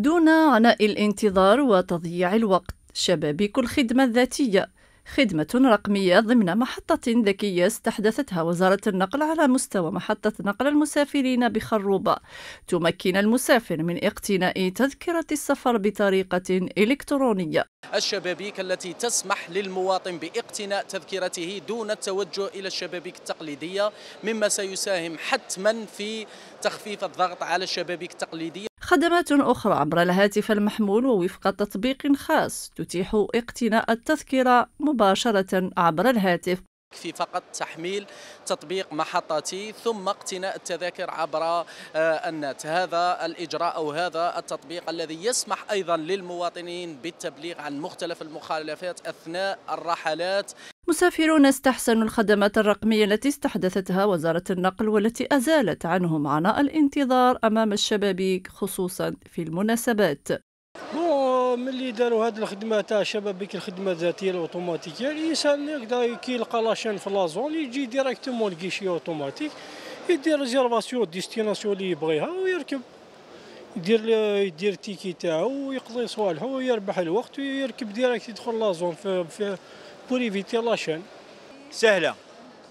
دون عناء الانتظار وتضييع الوقت. شبابيك الخدمة الذاتية خدمة رقمية ضمن محطة ذكية استحدثتها وزارة النقل على مستوى محطة نقل المسافرين بخروبة. تمكن المسافر من اقتناء تذكرة السفر بطريقة إلكترونية. الشبابيك التي تسمح للمواطن باقتناء تذكرته دون التوجه إلى الشبابيك التقليدية مما سيساهم حتما في تخفيف الضغط على الشبابيك التقليدية. خدمات أخرى عبر الهاتف المحمول ووفق تطبيق خاص تتيح اقتناء التذكرة مباشرة عبر الهاتف. يكفي فقط تحميل تطبيق محطتي ثم اقتناء التذاكر عبر آه، النت. هذا الإجراء أو هذا التطبيق الذي يسمح أيضا للمواطنين بالتبليغ عن مختلف المخالفات أثناء الرحلات. مسافرون استحسنوا الخدمات الرقمية التي استحدثتها وزارة النقل والتي أزالت عنهم عناء الانتظار أمام الشبابيك خصوصا في المناسبات. ملي داروا هذه الخدمة تاع شبابيك الخدمة الذاتيه الأوتوماتيكية الإنسان يقدر كي يلقى la chaîne في la zone يجي directement ال guichet automatique يدير réservation destination اللي يبغيها ويركب. يدير يدير ال ticket تاعو ويقضي صوالحو ويربح الوقت ويركب direct يدخل la zone في, في pour éviter la chaîne سهلة.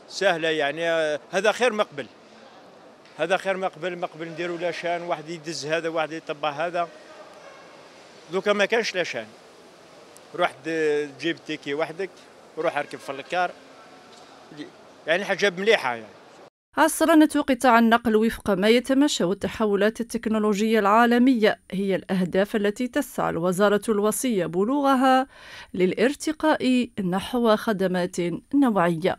سهلة يعني هذا خير مقبل هذا خير مقبل مقبل نديروا la chaîne واحد يدز هذا واحد يطبع هذا. دوكا ما كانش لاشان روح تجيب تيكي وحدك وروح اركب في الكار. يعني حاجة مليحة يعني. عصرنة قطاع النقل وفق ما يتماشى والتحولات التكنولوجية العالمية هي الأهداف التي تسعى الوزارة الوصية بلوغها للارتقاء نحو خدمات نوعية.